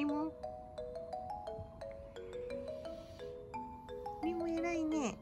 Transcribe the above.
みもみも偉いね。